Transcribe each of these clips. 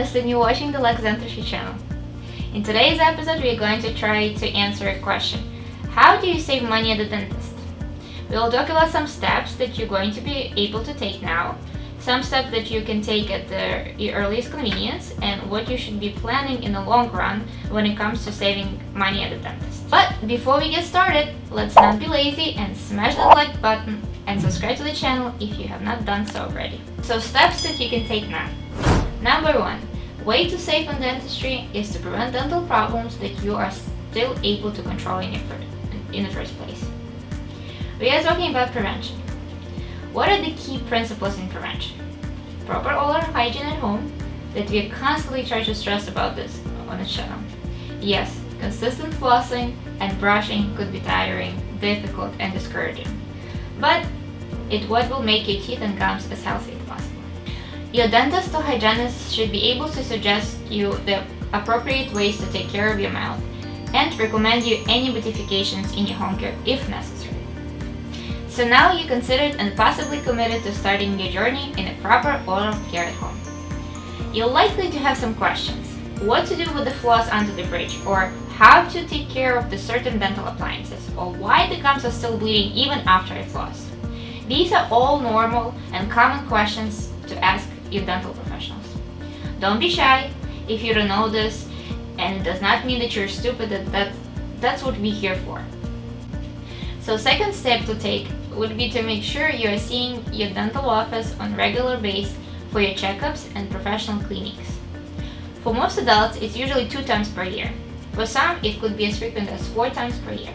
Aniston, you're watching Deluxe Dentistry channel. In today's episode, we're going to try to answer a question. How do you save money at the dentist? We'll talk about some steps that you're going to be able to take now, some steps that you can take at the, earliest convenience, and what you should be planning in the long run when it comes to saving money at the dentist. But before we get started, let's not be lazy and smash that like button and subscribe to the channel if you have not done so already. So steps that you can take now. Number one, way to save on dentistry is to prevent dental problems that you are still able to control in, your in the first place. We are talking about prevention. What are the key principles in prevention? Proper oral hygiene at home, that we constantly try to stress about this on the channel. Yes, consistent flossing and brushing could be tiring, difficult and discouraging. But it what will make your teeth and gums as healthy as possible. Your dentist or hygienist should be able to suggest you the appropriate ways to take care of your mouth and recommend you any modifications in your home care if necessary. So now you're considered and possibly committed to starting your journey in a proper oral care at home. You're likely to have some questions. What to do with the floss under the bridge or how to take care of the certain dental appliances or why the gums are still bleeding even after I floss. These are all normal and common questions to ask your dental professionals. Don't be shy if you don't know this and it does not mean that you're stupid that, that that's what we're here for. So second step to take would be to make sure you are seeing your dental office on regular basis for your checkups and professional cleanings. For most adults, it's usually two times per year. For some, it could be as frequent as four times per year.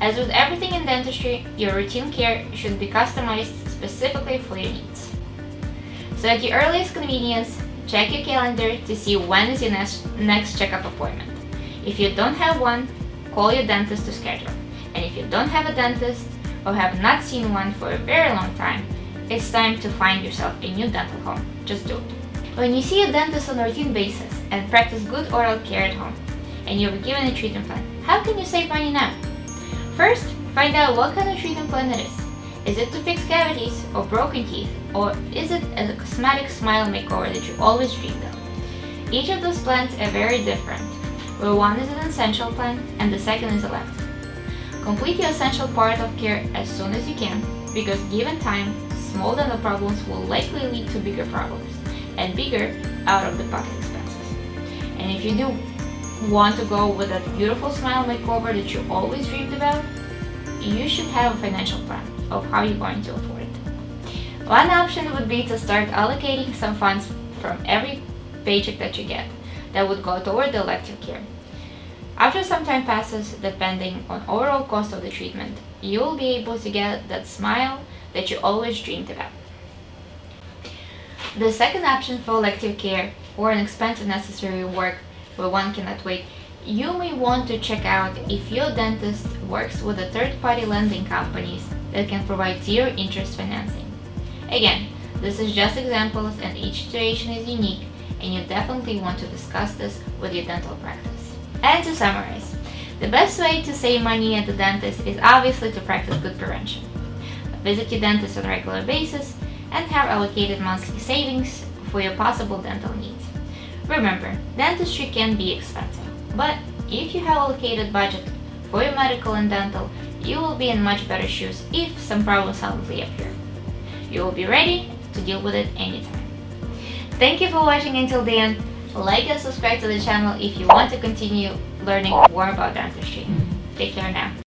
As with everything in dentistry, your routine care should be customized specifically for your needs. So at your earliest convenience, check your calendar to see when is your next, next checkup appointment. If you don't have one, call your dentist to schedule. And if you don't have a dentist or have not seen one for a very long time, it's time to find yourself a new dental home. Just do it. When you see a dentist on a routine basis and practice good oral care at home, and you're given a treatment plan, how can you save money now? First, find out what kind of treatment plan it is. Is it to fix cavities or broken teeth, or is it a cosmetic smile makeover that you always dreamed of? Each of those plans are very different, where one is an essential plan and the second is elective. Complete your essential part of care as soon as you can, because given time, small dental problems will likely lead to bigger problems, and bigger out-of-the-pocket expenses. And if you do want to go with that beautiful smile makeover that you always dreamed about, you should have a financial plan of how you're going to afford it. One option would be to start allocating some funds from every paycheck that you get that would go toward the elective care. After some time passes, depending on overall cost of the treatment, you will be able to get that smile that you always dreamed about. The second option for elective care or an expensive necessary work where one cannot wait, you may want to check out if your dentist works with a third-party lending companies that can provide zero interest financing. Again, this is just examples and each situation is unique and you definitely want to discuss this with your dental practice. And to summarize, the best way to save money at the dentist is obviously to practice good prevention. Visit your dentist on a regular basis and have allocated monthly savings for your possible dental needs. Remember, dentistry can be expensive, but if you have allocated budget for your medical and dental, you will be in much better shoes if some problems suddenly appear. You will be ready to deal with it anytime. Thank you for watching until the end. Like and subscribe to the channel if you want to continue learning more about dentistry. Mm-hmm. Take care now.